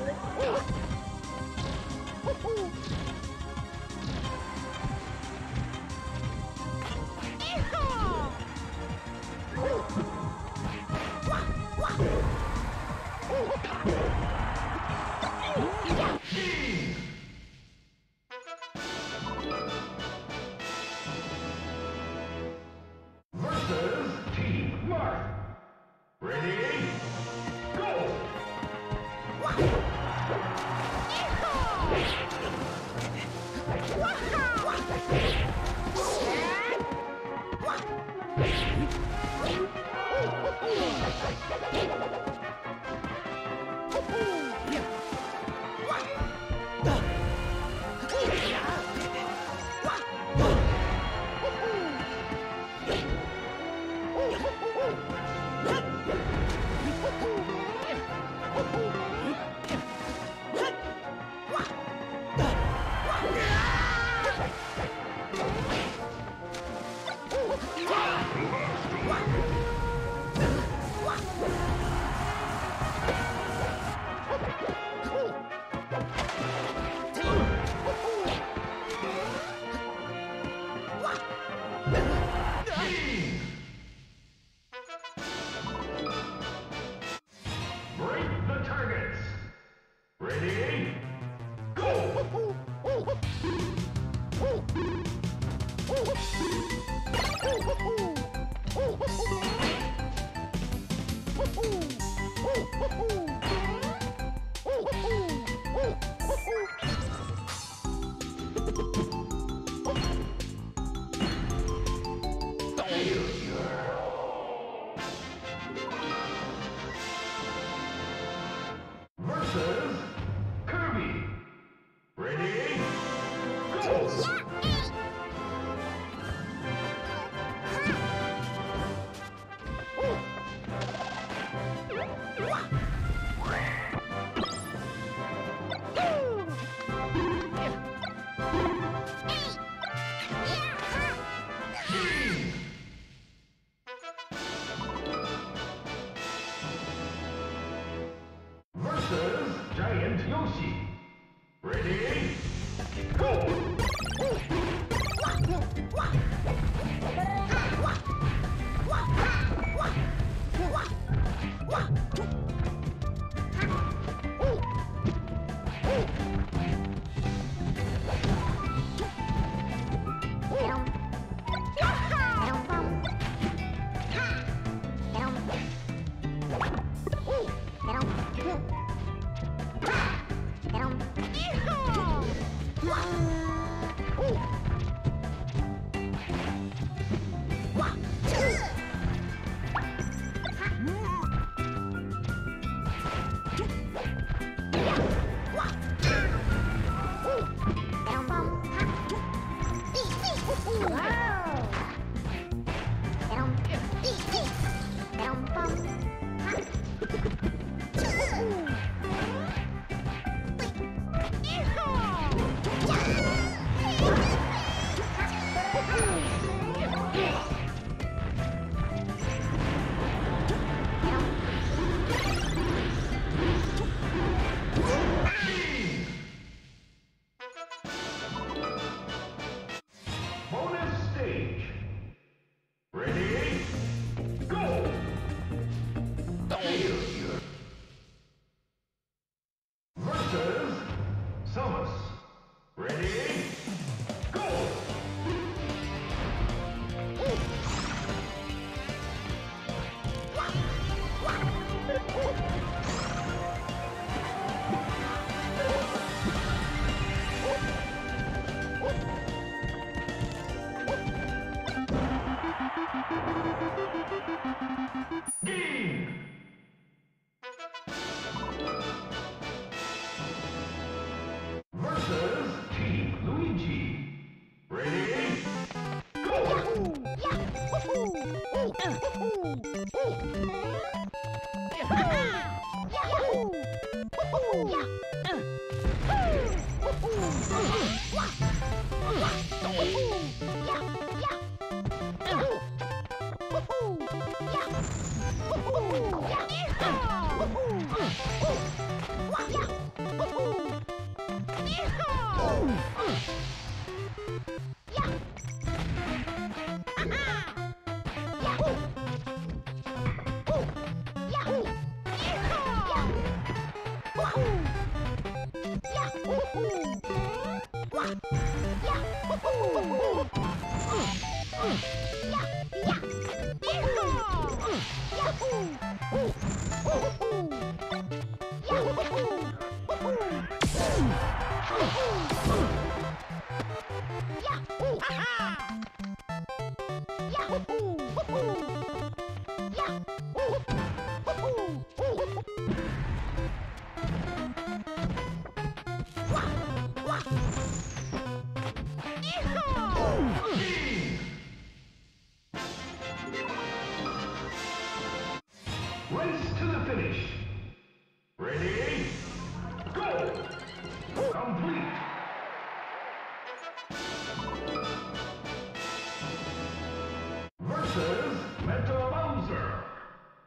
Versus Ready? Versus ちょっと! Bonus Yeah!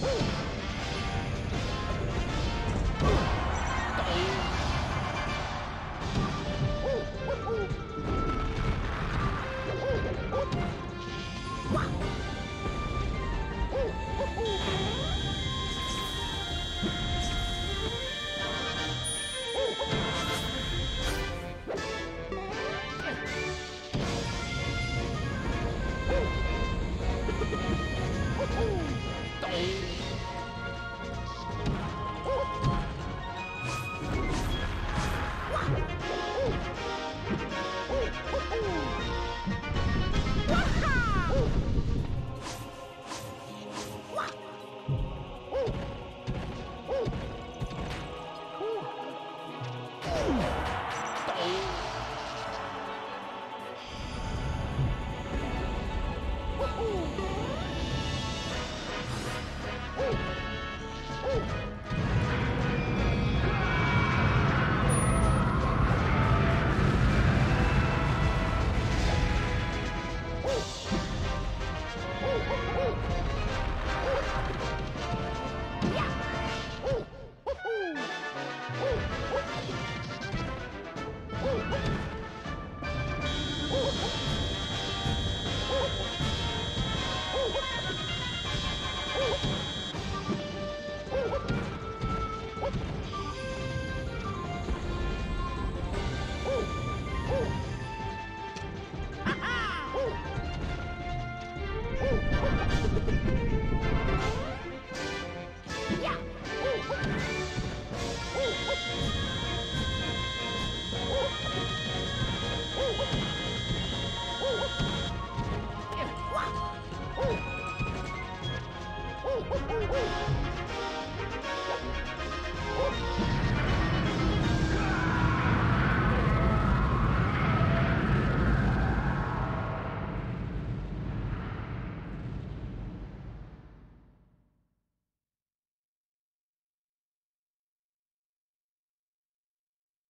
Oh!